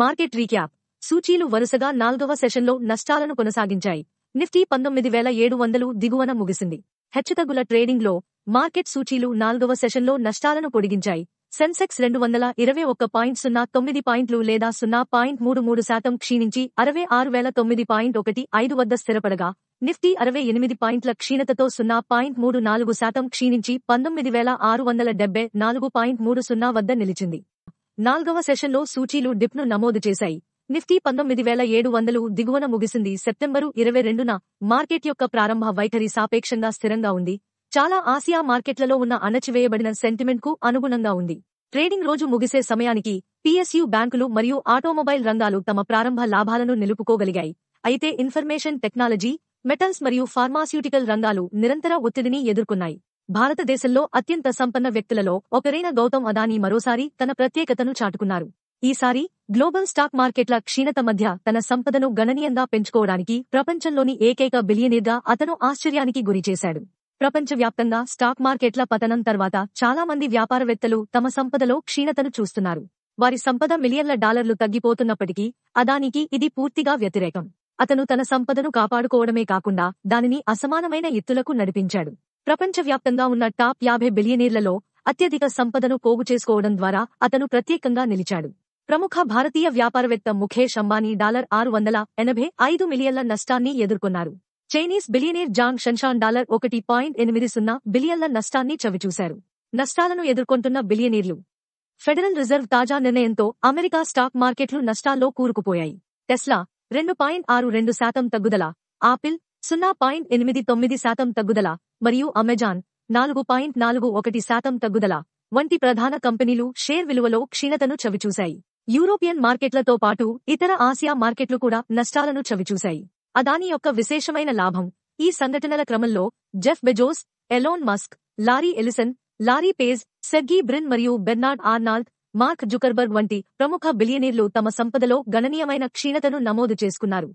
Market recap. సూచీలు వరుసగా నాల్గవ సెషన్లో నష్టాలను కొనసాగించాయి. నిఫ్టీ పంతొమ్మిది వేల ఏడు వందలు దిగువన ముగిసింది. హెచ్చుతగ్గుల ట్రేడింగ్లో మార్కెట్ సూచీలు నాల్గవ సెషన్లో నష్టాలను పొడిగించాయి. సెన్సెక్స్ రెండు వందల ఇరవై ఒక్క పాయింట్ సున్నా తొమ్మిది పాయింట్లు లేదా సున్నా పాయింట్ మూడు మూడు శాతం క్షీణించి అరవై ఆరు వేల తొమ్మిది పాయింట్ ఒకటి ఐదు వద్ద స్థిరపడగా నిఫ్టీ అరవై ఎనిమిది పాయింట్ల క్షీణతతో సున్నా పాయింట్ మూడు నాలుగు శాతం క్షీణించి పంతొమ్మిది వేల ఆరు వందల డెబ్బై నాలుగు పాయింట్ మూడు సున్నా వద్ద నిలిచింది. నాల్గవ సెషన్లో సూచీలు డిప్ను నమోదు చేశాయి. నిఫ్టీ పంతొమ్మిది వేల ఏడు వందలు దిగువన ముగిసింది. సెప్టెంబరు ఇరవై రెండున మార్కెట్ యొక్క ప్రారంభ వైఖరి సాపేక్షంగా స్థిరంగా ఉంది. చాలా ఆసియా మార్కెట్లలో ఉన్న అణచివేయబడిన సెంటిమెంట్కు అనుగుణంగా ఉంది. ట్రేడింగ్ రోజు ముగిసే సమయానికి పిఎస్యు బ్యాంకులు మరియు ఆటోమొబైల్ రంగాలు తమ ప్రారంభ లాభాలను నిలుపుకోగలిగాయి. అయితే ఇన్ఫర్మేషన్ టెక్నాలజీ మెటల్స్ మరియు ఫార్మాస్యూటికల్ రంగాలు నిరంతర ఒత్తిడిని ఎదుర్కొన్నాయి. భారతదేశంలో అత్యంత సంపన్న వ్యక్తులలో ఒకరైన గౌతమ్ అదానీ మరోసారి తన ప్రత్యేకతను చాటుకున్నారు. ఈసారి గ్లోబల్ స్టాక్ మార్కెట్ల క్షీణత మధ్య తన సంపదను గణనీయంగా పెంచుకోవడానికి ప్రపంచంలోని ఏకైక బిలియనీర్గా అతను ఆశ్చర్యానికి గురిచేశాడు ప్రపంచవ్యాప్తంగా స్టాక్ మార్కెట్ల పతనం తర్వాత చాలా మంది వ్యాపారవేత్తలు తమ సంపదలో క్షీణతను చూస్తున్నారు. వారి సంపద మిలియన్ల డాలర్లు తగ్గిపోతున్నప్పటికీ అదానికి ఇది పూర్తిగా వ్యతిరేకం. అతను తన సంపదను కాపాడుకోవడమే కాకుండా దానిని అసమానమైన ఎత్తులకు నడిపించాడు. ప్రపంచవ్యాప్తంగా ఉన్న టాప్ యాభై బిలియనీర్లలో అత్యధిక సంపదను పోగు చేసుకోవడం ద్వారా అతను ప్రత్యేకంగా నిలిచాడు. ప్రముఖ భారతీయ వ్యాపారవేత్త ముఖేష్ అంబానీ డాలర్ ఆరు వందల ఎనభై ఐదు మిలియన్ల నష్టాన్ని ఎదుర్కొన్నారు. Chinese billionaire Zhang Shanshan dollar ఒకటి పాయింట్ ఎనిమిది సున్నా బిలియన్ల నష్టాన్ని చవిచూశారు. నష్టాలను ఎదుర్కొంటున్న బిలియనీర్లు. ఫెడరల్ రిజర్వ్ తాజా నిర్ణయంతో అమెరికా స్టాక్ మార్కెట్లు నష్టాల్లో కూరుకుపోయాయి. టెస్లా రెండు పాయింట్ ఆరు రెండు శాతం తగ్గుదల ఆపిల్ సున్నా పాయింట్ ఎనిమిది తొమ్మిది శాతం తగ్గుదల మరియు అమెజాన్ నాలుగు పాయింట్ నాలుగు ఒకటి శాతం తగ్గుదల వంటి ప్రధాన కంపెనీలు షేర్ విలువలో క్షీణతను చవిచూశాయి. యూరోపియన్ మార్కెట్లతో పాటు ఇతర ఆసియా మార్కెట్లు కూడా నష్టాలను చవిచూశాయి. అదాని యొక్క విశేషమైన లాభం ఈ సంఘటనల క్రమంలో Jeff Bezos Elon Musk Larry Ellison Larry Page Sergey Brin మరియు బెర్నార్డ్ ఆర్నాల్డ్ మార్క్ జుకర్బర్గ్ వంటి ప్రముఖ బిలియనీర్లు తమ సంపదలో గణనీయమైన క్షీణతను నమోదు చేసుకున్నారు.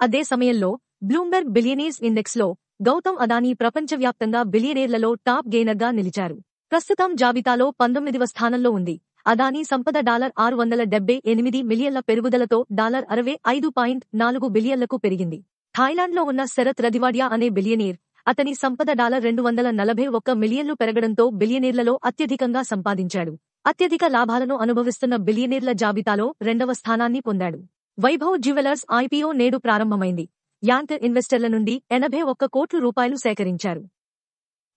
అదే సమయంలో బ్లూంబెర్గ్ బిలియనీర్స్ ఇండెక్స్లో గౌతమ్ అదానీ ప్రపంచవ్యాప్తంగా బిలియనేర్లలో టాప్ గెయినర్గా నిలిచారు. ప్రస్తుతం జాబితాలో పంతొమ్మిదివ స్థానంలో ఉంది. అదానీ సంపద డాలర్ ఆరు వందల డెబ్బై ఎనిమిది మిలియన్ల పెరుగుదలతో డాలర్ అరవై ఐదు పాయింట్ నాలుగు బిలియన్లకు పెరిగింది. థాయిలాండ్లో ఉన్న శరత్ రదివాడియా అనే బిలియనీర్ అతని సంపద డాలర్ రెండు వందల నలభై ఒక్క మిలియన్లు పెరగడంతో బిలియనీర్లలో అత్యధికంగా సంపాదించాడు. అత్యధిక లాభాలను అనుభవిస్తున్న బిలియనీర్ల జాబితాలో రెండవ స్థానాన్ని పొందాడు. వైభవ్ జ్యువెలర్స్ ఐపీఓ నేడు ప్రారంభమైంది. యాంకర్ ఇన్వెస్టర్ల నుండి ఎనభై ఒక్క కోట్ల రూపాయలు సేకరించారు.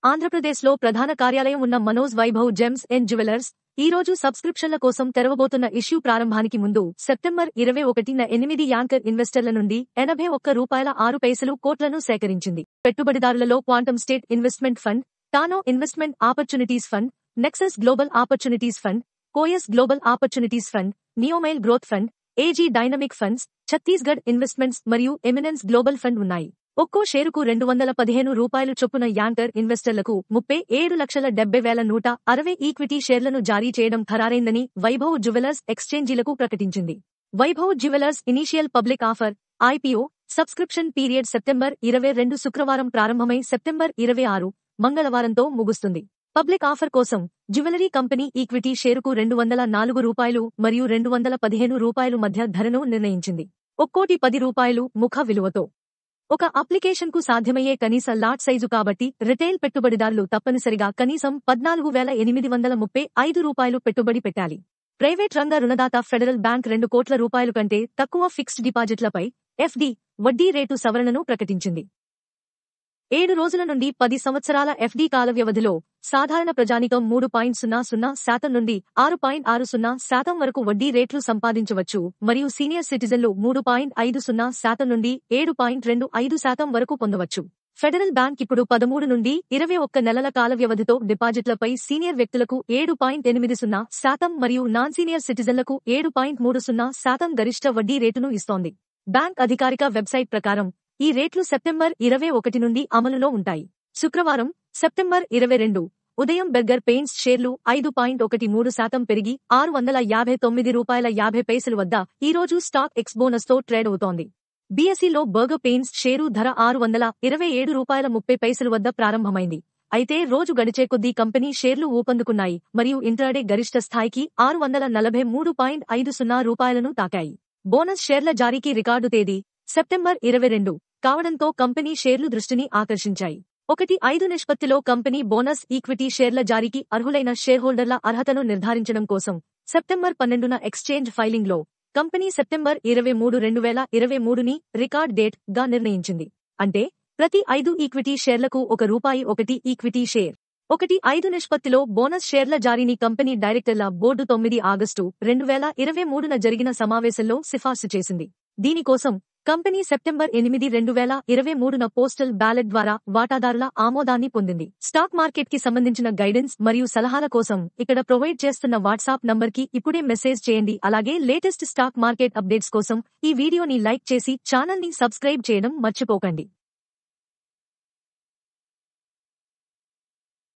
ఆంధ్రప్రదేశ్లో ప్రధాన కార్యాలయం ఉన్న Manoj Vaibhav gems and jewellers ఈ రోజు సబ్స్క్రిప్షన్ల కోసం తెరవబోతున్న ఇష్యూ ప్రారంభానికి ముందు సెప్టెంబర్ ఇరవై ఒకటిన ఎనిమిది యాంకర్ ఇన్వెస్టర్ల నుండి ఎనభై ఒక్క రూపాయల ఆరు పైసలు కోట్లను సేకరించింది. పెట్టుబడిదారులలో Quantum State Investment Fund Tano Investment Opportunities Fund Nexus Global Opportunities Fund Coeus Global Opportunities Fund Neomile Growth Fund AG Dynamic Funds Chhattisgarh Investments మరియు ఎమినెన్స్ గ్లోబల్ ఫండ్ ఉన్నాయి. ఒక్కో షేరుకు రెండు వందల పదిహేను రూపాయలు చొప్పున యాంకర్ ఇన్వెస్టర్లకు ముప్పై ఏడు లక్షల డెబ్బై వేల నూట అరవై ఈక్విటీ షేర్లను జారీ చేయడం ఖరారైందని వైభవ్ జ్యువెలర్స్ ఎక్స్చేంజీలకు ప్రకటించింది. Vaibhav jewellers initial public offer IPO subscription period September ఇరవై రెండు శుక్రవారం ప్రారంభమై సెప్టెంబర్ ఇరవై ఆరు మంగళవారంతో ముగుస్తుంది. పబ్లిక్ ఆఫర్ కోసం జ్యువెలరీ కంపెనీ ఈక్విటీ షేరుకు రెండు వందల నాలుగు రూపాయలు మరియు రెండు వందల పదిహేను రూపాయలు మధ్య ధరను నిర్ణయించింది. ఒక్కోటి పది రూపాయలు ముఖ విలువతో. ఒక అప్లికేషన్కు సాధ్యమయ్యే కనీస లాట్ సైజు కాబట్టి రిటైల్ పెట్టుబడిదారులు తప్పనిసరిగా కనీసం పద్నాలుగు వేల ఎనిమిది వందల ముప్పై ఐదు రూపాయలు పెట్టుబడి పెట్టాలి. ప్రైవేట్ రంగ రుణదాత ఫెడరల్ బ్యాంక్ రెండు కోట్ల రూపాయలు కంటే తక్కువ ఫిక్స్డ్ డిపాజిట్లపై ఎఫ్డి వడ్డీ రేటు సవరణను ప్రకటించింది. ఏడు రోజుల నుండి పది సంవత్సరాల ఎఫ్డీ కాల వ్యవధిలో సాధారణ ప్రజానికం మూడు పాయింట్ సున్నా సున్నా శాతం నుండి ఆరు పాయింట్ ఆరు సున్నా శాతం వరకు వడ్డీ రేట్లు సంపాదించవచ్చు మరియు సీనియర్ సిటిజన్లు మూడు పాయింట్ ఐదు సున్నా శాతం నుండి ఏడు పాయింట్ రెండు ఐదు శాతం వరకు పొందవచ్చు. ఫెడరల్ బ్యాంక్ ఇప్పుడు పదమూడు నుండి ఇరవై ఒక్క నెలల కాల వ్యవధితో డిపాజిట్లపై సీనియర్ వ్యక్తులకు ఏడు పాయింట్ ఎనిమిది సున్నా శాతం మరియు నాన్ సీనియర్ సిటిజన్లకు ఏడు పాయింట్ మూడు సున్నా శాతం గరిష్ట వడ్డీ రేటును ఇస్తోంది. బ్యాంక్ అధికారిక వెబ్సైట్ ప్రకారం ఈ రేట్లు సెప్టెంబర్ ఇరవై ఒకటి నుండి అమలులో ఉంటాయి. శుక్రవారం సెప్టెంబర్ ఇరవై రెండు. ఉదయం బెర్గర్ పెయింట్స్ షేర్లు ఐదు పాయింట్ ఒకటి మూడు శాతం పెరిగి ఆరు వందల యాభై తొమ్మిది రూపాయల యాభై పైసలు వద్ద ఈరోజు స్టాక్ ఎక్స్ బోనస్తో ట్రేడ్ అవుతోంది. బీఎస్ఈలో బర్గర్ పెయింట్స్ షేరు ధర ఆరు వందల ఇరవై ఏడు రూపాయల ముప్పై పైసలు వద్ద ప్రారంభమైంది. అయితే రోజు గడిచే కొద్దీ కంపెనీ షేర్లు ఊపందుకున్నాయి మరియు ఇంట్రాడే గరిష్ట స్థాయికి ఆరు వందల నలభై మూడు పాయింట్ ఐదు సున్నా రూపాయలను తాకాయి. బోనస్ షేర్ల జారీకి రికార్డు తేదీ సెప్టెంబర్ ఇరవై రెండు కావడంతో కంపెనీ షేర్లు దృష్టిని ఆకర్షించాయి. ఒకటి ఐదు నిష్పత్తిలో కంపెనీ బోనస్ ఈక్విటీ షేర్ల జారీకి అర్హులైన షేర్ హోల్డర్ల అర్హతను నిర్ధారించడం కోసం సెప్టెంబర్ పన్నెండున ఎక్స్చేంజ్ ఫైలింగ్లో కంపెనీ సెప్టెంబర్ ఇరవై మూడు రెండు వేల ఇరవై మూడుని రికార్డ్ డేట్గా నిర్ణయించింది. అంటే ప్రతి ఐదు ఈక్విటీ షేర్లకు ఒక రూపాయి ఒకటి ఈక్విటీ షేర్. ఒకటి ఐదు నిష్పత్తిలో బోనస్ షేర్ల జారీని కంపెనీ డైరెక్టర్ల బోర్డు తొమ్మిది ఆగస్టు రెండు వేల ఇరవై మూడున జరిగిన సమావేశంలో సిఫార్సు చేసింది. దీనికోసం కంపెనీ సెప్టెంబర్ ఎనిమిది రెండు వేల ఇరవై మూడున పోస్టల్ బ్యాలెట్ ద్వారా వాటాదారుల ఆమోదాన్ని పొందింది. స్టాక్ మార్కెట్కి సంబంధించిన గైడెన్స్ మరియు సలహాల కోసం ఇక్కడ ప్రొవైడ్ చేస్తున్న వాట్సాప్ నంబర్కి ఇప్పుడే మెసేజ్ చేయండి. అలాగే లేటెస్ట్ స్టాక్ మార్కెట్ అప్డేట్స్ కోసం ఈ వీడియోని లైక్ చేసి ఛానల్ని సబ్స్క్రైబ్ చేయడం మర్చిపోకండి.